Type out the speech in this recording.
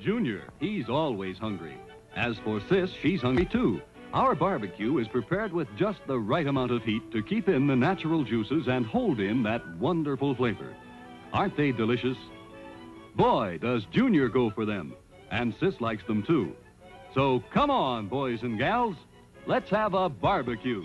Junior, he's always hungry. As for Sis, she's hungry too. Our barbecue is prepared with just the right amount of heat to keep in the natural juices and hold in that wonderful flavor. Aren't they delicious? Boy, does Junior go for them. And Sis likes them too. So come on, boys and gals. Let's have a barbecue.